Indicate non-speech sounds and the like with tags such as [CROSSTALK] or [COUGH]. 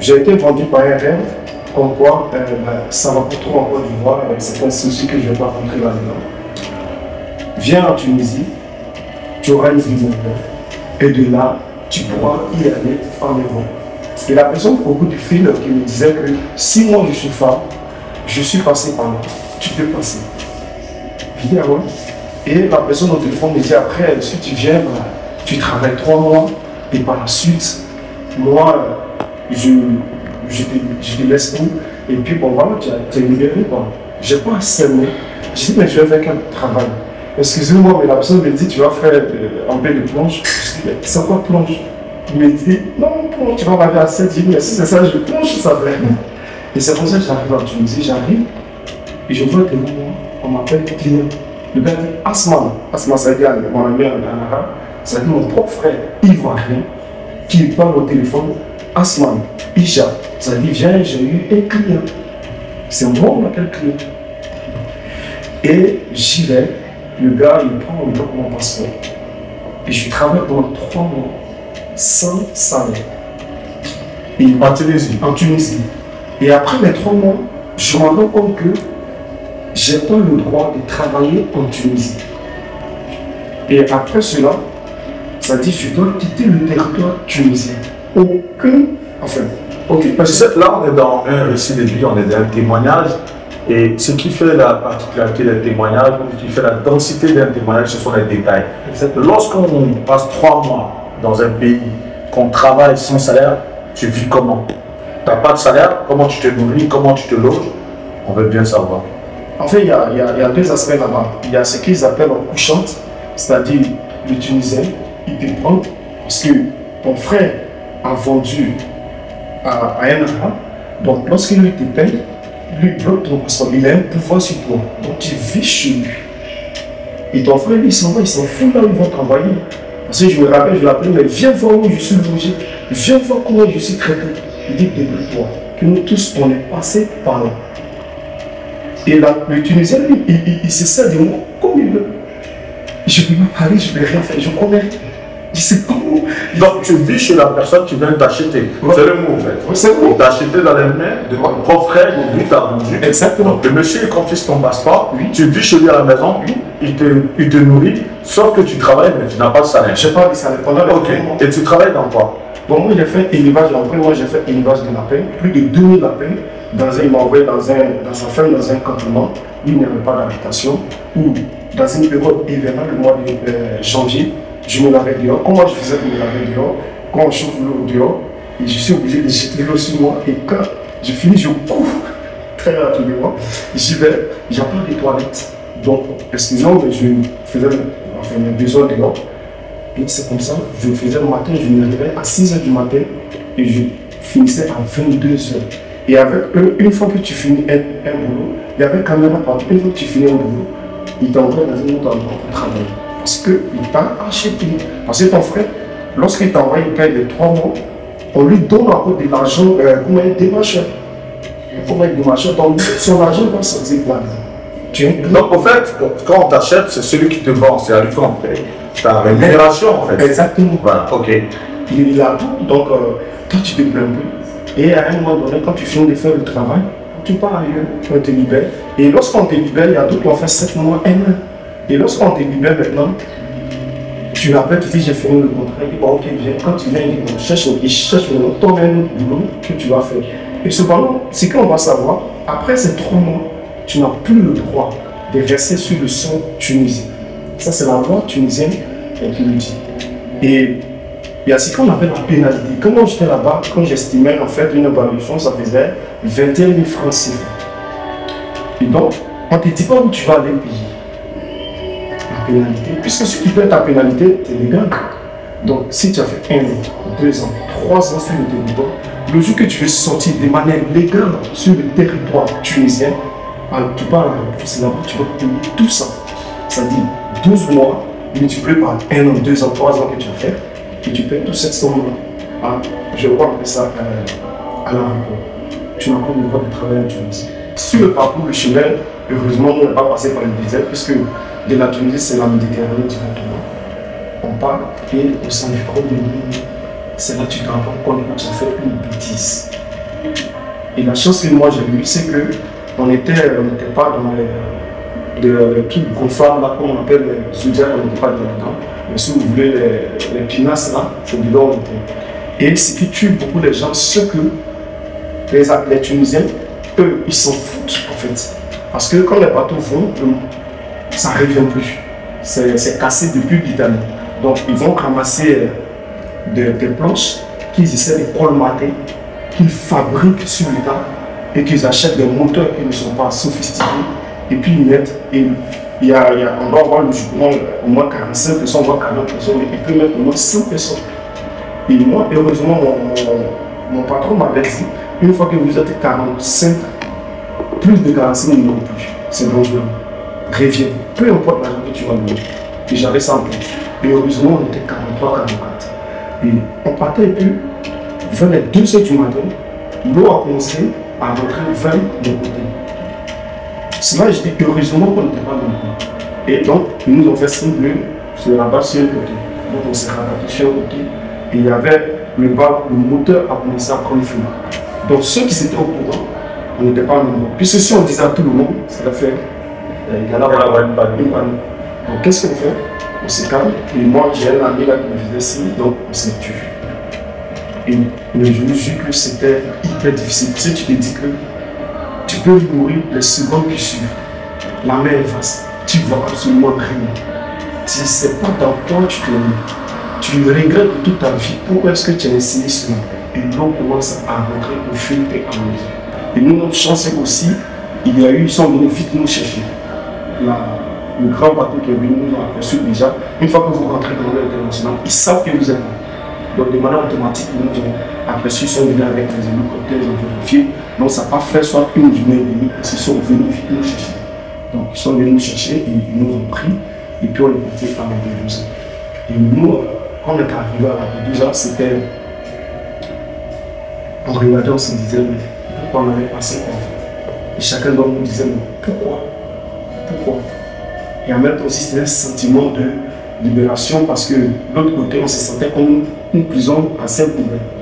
j'ai été vendu par un rêve, comme quoi euh, ben, ça va pas trop en Côte d'Ivoire, avec certains soucis que je vais pas rentrer là-dedans. Viens en Tunisie, tu auras une vie. Et de là, tu pourras y aller en Europe. Et la personne au bout du fil qui me disait que si moi je suis femme, je suis passé par là, tu peux passer. Viens, ouais. Et la personne au téléphone me dit après, si tu viens, ben, tu travailles trois mois et par la suite, moi, je, je, te, je te laisse tout. Et puis bon voilà, tu es libéré. Quoi. Je n'ai pas sermé. Je dis, mais je vais faire quel travail Excusez-moi, mais la personne me dit, tu vas faire euh, un peu de plonge. Je dis, mais c'est quoi plonge? Il me dit, non, plonge, tu vas m'avoir à 7. Je dis, mais si c'est ça, je plonge, ça va. Et c'est comme ça que j'arrive en Tunisie. J'arrive et je vois que on m'appelle client. Le gars dit Asman. Asman, dire mon ami en arabe. Dire mon propre frère ivoirien qui parle au téléphone. Asman, Isha. Ça dire viens, j'ai eu un client. C'est moi qui m'appelle client. Et j'y vais. Le gars, il prend mon passeport. Et je travaille pendant trois mois sans salaire. Et en Tunisie En Tunisie. Et après les trois mois, je me rends compte que j'ai pas le droit de travailler en Tunisie. Et après cela, ça dit je dois quitter le territoire tunisien. Aucun. Enfin, ok. Parce que là, on est dans un récit de vie, on est dans un témoignage. Et ce qui fait la particularité d'un témoignage, ce qui fait la densité d'un témoignage, ce sont les détails. Lorsqu'on passe trois mois dans un pays, qu'on travaille sans salaire, tu vis comment? Tu n'as pas de salaire, comment tu te nourris, comment tu te loges? On veut bien savoir. En fait, il y a, y a, deux aspects là-bas. Il y a ce qu'ils appellent en couchante, c'est-à-dire le Tunisien, il peut prendre, parce que ton frère a vendu à, un arabe, donc lorsqu'il lui te paye, lui bloque ton passeport. Il a un pouvoir sur toi. Donc tu vis chez lui. Et ton frère, il s'en va, il s'en fout là où ils vont travailler. Parce que je me rappelle, je l'appelle, mais viens voir où je suis logé. Viens voir comment je suis traité. Il dit, débrouille-toi. Que nous tous, on est passés par là. Et là, le Tunisien, lui, il, il, se sert de moi comme il veut. Je ne peux pas parler, je ne vais rien faire, je connais. Je sais pas où. Donc tu vis chez la personne qui vient t'acheter. C'est le mot en fait. c'est le mot. T'acheter dans les mains de ton propre frère, lui t'a vendu. Exactement. Donc le monsieur il confie ton passeport, oui. tu vis chez lui à la maison, oui. il, te, il te nourrit, sauf que tu travailles mais tu n'as pas de salaire. Je n'ai pas de salaire pendant les Ok. Et tu travailles dans quoi? Bon, moi j'ai fait élevage, après moi j'ai fait élevage de lapins, plus de 2000 lapins. Dans un, il m'a envoyé dans, un, dans sa ferme, dans un campement, où il n'y avait pas d'habitation, où dans une période hivernale, le mois de euh, janvier, je me lavais dehors. Comment je faisais pour me laver dehors Quand on chauffe l'eau dehors, et je suis obligé de jeter l'eau sur moi, et quand je finis, je cours [LAUGHS] très rapidement. J'y vais, pas de toilettes. Donc, excusez-moi, mais je faisais enfin, mes besoins dehors. Et c'est comme ça, je faisais le matin, je me réveillais à 6h du matin et je finissais à 22h. Et avec eux, une fois que tu finis un, un boulot, il y avait quand même pas une fois que tu finis un boulot, il t'envoie dans un autre endroit pour travailler. Parce qu'il t'a acheté. Parce que ton frère, lorsqu'il t'envoie une paye de 3 mois, on lui donne encore de l'argent euh, comme un démarcheur. Comme un démarcheur, donc son argent va sortir quoi Donc en fait, quand on t'achète, c'est celui qui te vend, c'est à lui qu'on paye ta rémunération en fait. Exactement. Voilà, ok. Il a tout, donc euh, toi tu te plains plus. Et à un moment donné, quand tu finis de faire le travail, tu pars ailleurs, on te libère. Et lorsqu'on te libère, il y a d'autres qui ont fait 7 mois, 1 an. Et lorsqu'on te libère maintenant, tu l'appelles, tu dis j'ai fini le contrat, il dit bon ok quand tu viens, il dit bon, cherche, il cherche maintenant ton un autre boulot que tu vas faire. Et cependant, ce qu'on va savoir, après ces 3 mois, tu n'as plus le droit de rester sur le sol tunisien. Ça, c'est la loi tunisienne qui le dit. Et il y a ce qu'on appelle la pénalité. Quand j'étais là-bas, quand j'estimais en fait une évaluation, ça faisait 21 000 francs CFA. Et donc, on ne te dit pas où tu vas aller payer pénalité. Puisque si tu payes ta pénalité, es légal. Donc, si tu as fait un an, deux ans, trois ans sur le territoire, le jour que tu veux sortir de manière légale sur le territoire tunisien, tu parles la là-bas, tu vas payer tout ça. Ça dit 12 mois multiplié par 1 an, 2 ans, 3 ans que tu as fait, et tu payes toute cette somme-là. Ah, je vois que ça euh, à la Tu n'as pas le droit de travailler en Tunisie. Sur le parcours du chemin, heureusement, on n'est pas passé par le désert, puisque de la Tunisie, c'est la Méditerranée directement. On parle, et au sein du de l'île, c'est là que tu te rends compte tu as fait une bêtise. Et la chance que moi j'ai eue, c'est que on n'était pas dans les, de, les trucs là, comme on appelle les zodiacs, on n'était pas dedans. Mais si vous voulez, les, les pinasses là, c'est dedans on était. Et ce qui tue beaucoup les gens, c'est que les, les Tunisiens, eux, ils s'en foutent en fait. Parce que quand les bateaux vont, ça ne revient plus. C'est cassé depuis l'Italie. Donc ils vont ramasser euh, des, planches qu'ils essaient de colmater, qu'ils fabriquent sur l'État et qu'ils achètent des moteurs qui ne sont pas sophistiqués et puis ils mettent. Et il y a, on doit avoir logiquement au moins 45 personnes, voire 40 personnes, et puis mettre au moins 100 personnes. Et moi, heureusement, mon, mon, patron m'avait dit une fois que vous êtes 45, plus de 45 non plus, c'est dangereux. Reviens, peu importe l'argent que tu vas donner. Et j'avais ça en tête. Et heureusement, on était 43, 44. Et on partait et puis, vers les 2 heures du matin, l'eau a commencé à rentrer vers de côté. C'est là je dis heureusement qu'on n'était pas dans le Et donc, ils nous ont fait signe bleu sur la base sur un côté. Donc, on s'est rabattu sur un côté. Et il y avait le bas, le moteur a commencé à prendre feu. Donc, ceux qui étaient au courant, on n'était pas nombreux. Puisque si on disait à tout le monde, ça a panne. Donc, qu'est-ce qu'on fait On s'est calme. Et moi, j'ai un ami là qui me faisait signe, donc on s'est tué. Et je me suis que c'était hyper difficile. Si tu te dis que tu peux mourir les secondes qui suivent, la main est vaste, tu vois absolument rien. Tu ne sais pas dans quoi tu te. Tu regrettes toute ta vie. Pourquoi est-ce que tu as essayé cela Et l'eau commence à rentrer au fil et à mesure. Et nous, notre chance, c'est qu'aussi, il y a eu, ils sont venus vite nous chercher. Le grand bateau qui est venu nous aperçu déjà. Une fois que vous rentrez dans l'international, ils savent que vous êtes. Donc de manière automatique, nous avons aperçu, ils sont venus avec les hélicoptères, ils ont vérifié. Donc ça n'a pas fait soit une journée et demie, ils sont venus nous chercher. Donc ils sont venus nous chercher, ils nous ont pris, et puis on est parti à Lampedusa. Et nous, quand on est arrivé à Lampedusa, c'était. On regardait, on se disait, mais pourquoi on avait passé en fait Et chacun d'entre nous disait, mais pourquoi? Pourquoi Et en même temps aussi, c'était un sentiment de libération parce que de l'autre côté, on se sentait comme une prison assez poubelle.